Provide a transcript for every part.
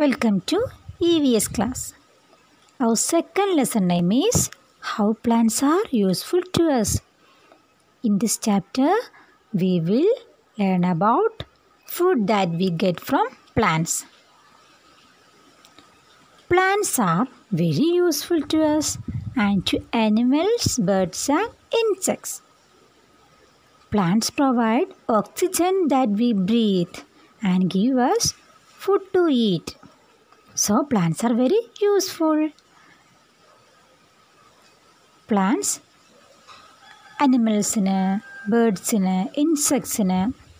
Welcome to EVS class. Our second lesson name is How Plants Are Useful to Us. In this chapter, we will learn about food that we get from plants. Plants are very useful to us and to animals, birds, and insects. Plants provide oxygen that we breathe and give us food to eat. So, plants are very useful. Plants അനിമൽസിന് ബേഡ്സിന് ഇൻസെക്ട്സിന്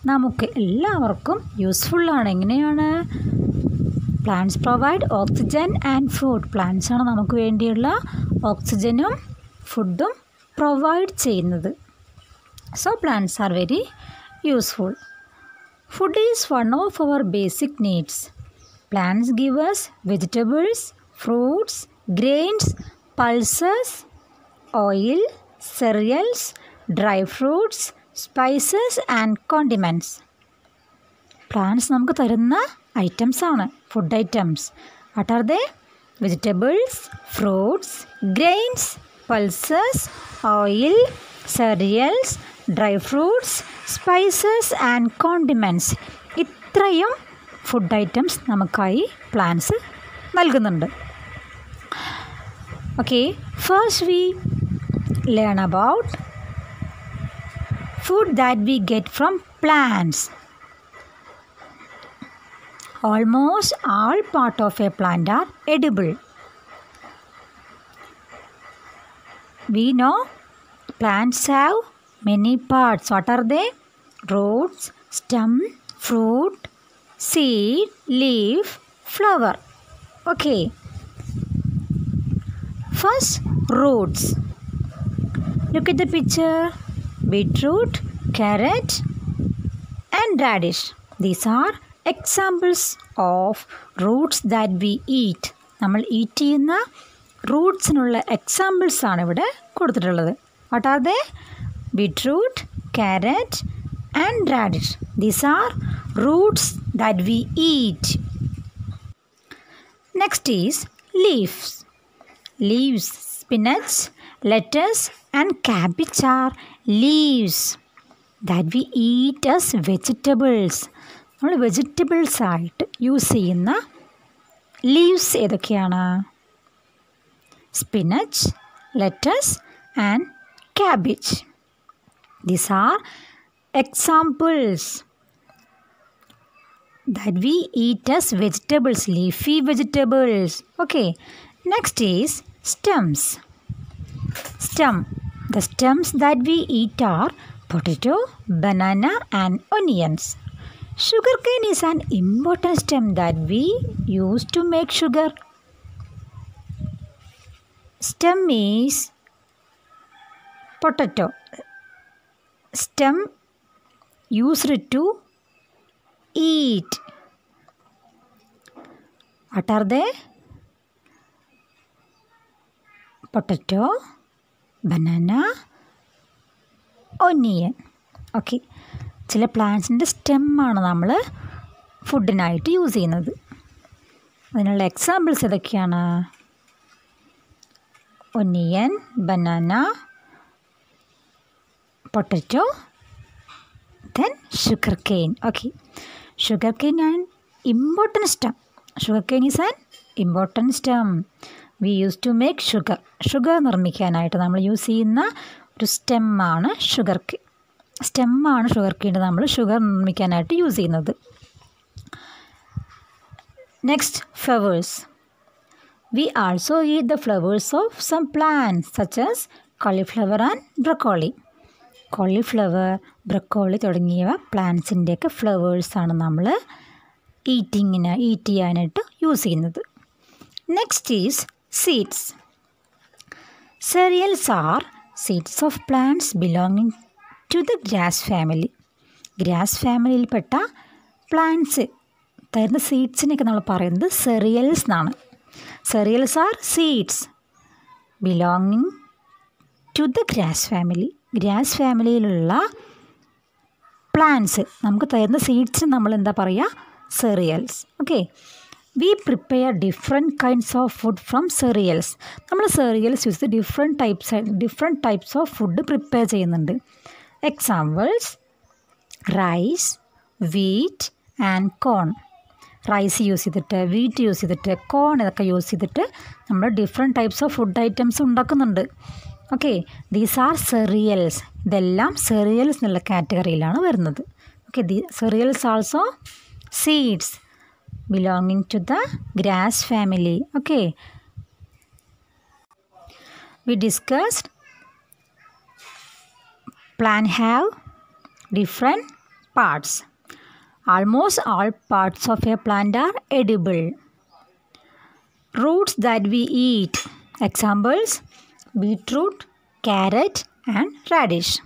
നമുക്ക് എല്ലാവർക്കും യൂസ്ഫുള്ളാണ് എങ്ങനെയാണ്? Plants provide oxygen and food plants ആണ് നമുക്ക് വേണ്ടിയുള്ള ഓക്സിജനും ഫുഡും പ്രൊവൈഡ് ചെയ്യുന്നത്. So plants are very useful food is one of our basic needs plants give vegetables fruits grains pulses oil cereals, dry fruits spices and condiments plants നമുക്ക് തരുന്ന items ആണ് food items what are they vegetables fruits grains pulses oil cereals dry fruits spices and condiments ഇത്രയും food items നമുക്കായി plants നൽകുന്നുണ്ട് okay first we learn about food that we get from plants almost all part of a plant are edible we know plants have many parts what are they roots stem fruit seed leaf flower okay first roots Look at the picture beetroot, carrot, and radish. These are examples of roots that we eat. നമ്മൾ eat ചെയ്യുന്ന റൂട്ട്സിനുള്ള examples ആണ് ഇവിടെ കൊടുത്തിട്ടുള്ളത് what are they beetroot carrot and radish these are roots that we eat next is leaves leaves spinach lettuce and cabbage are leaves that we eat as vegetables നമ്മൾ vegetables ആയിട്ട് use ചെയ്യുന്ന leaves ഏതൊക്കെയാണ് spinach lettuce and cabbage these are examples that we eat as vegetables leafy vegetables okay next is stems stem. The stems that we eat are potato, banana, and onions. Sugarcane is an important stem that we use to make sugar. Stem is potato. Stem used to eat. What are they? Potato, banana, onion. Okay ചില പ്ലാന്റ്സിന്റെ സ്റ്റെമ്മാണ് നമ്മൾ ഫുഡിനായിട്ട് use ചെയ്യുന്നത് അതിനുള്ള examples ഏതൊക്കെയാണ് onion banana potato then sugar cane okay sugar cane and important stem sugar cane is an important stem we use to make sugar sugar നിർമ്മിക്കാനായിട്ട് നമ്മൾ use ചെയ്യുന്ന ഒരു സ്റ്റെമ്മാണ് ഷുഗർ കെയിൻ സ്റ്റെമ്മാണ് ഷുഗർ കെയിന്റെ നമ്മൾ ഷുഗർ നിർമ്മിക്കാനായിട്ട് യൂസ് ചെയ്യുന്നത്. Next flowers we also eat the flowers of some plants as cauliflower and broccoli cauliflower broccoli തുടങ്ങിയവ പ്ലാന്റ്സിന്റെയൊക്കെ ഫ്ലവേഴ്സാണ് നമ്മൾ ഈറ്റിങ്ങിന് ഈറ്റ് ചെയ്യാനായിട്ട് യൂസ് ചെയ്യുന്നത്. Next is seeds. Cereals are seeds of plants belonging to the grass family. Grass ഫാമിലിയിൽപ്പെട്ട plants തരുന്ന സീഡ്സിനെയൊക്കെ നമ്മൾ പറയുന്നത് സെറിയൽസ് എന്നാണ്. Cereals are seeds belonging to the grass family grass ഫാമിലിയിലുള്ള plants നമുക്ക് തരുന്ന സീഡ്സ് നമ്മൾ എന്താ പറയുക cereals okay we prepare different kinds of food from cereals നമ്മൾ സെറിയൽസ് യൂസ് ചെയ്ത് different types different types of food prepare ചെയ്യുന്നുണ്ട്. Examples rice wheat and corn rice use ചെയ്തിട്ട് wheat use ചെയ്തിട്ട് കോൺ ഇതൊക്കെ യൂസ് ചെയ്തിട്ട് നമ്മൾ different types of food items ഉണ്ടാക്കുന്നുണ്ട്. Okay these are cereals ഇതെല്ലാം സെറിയൽസ് എന്നുള്ള കാറ്റഗറിയിലാണ് വരുന്നത് okay the cereals also seeds belonging to the grass family okay we discussed plant have different parts. Almost all parts of a plant are edible. Roots that we eat. Examples beetroot, carrot, and radish.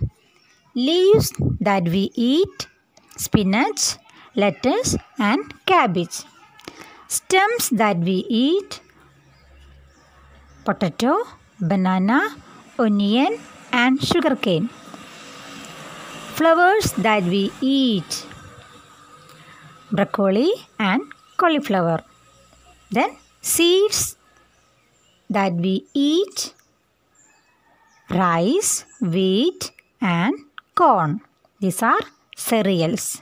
Leaves that we eat. Spinach, lettuce, and cabbage. Stems that we eat. Potato, banana, onion, and sugarcane flowers that we eat broccoli and cauliflower then seeds that we eat rice wheat and corn. These are cereals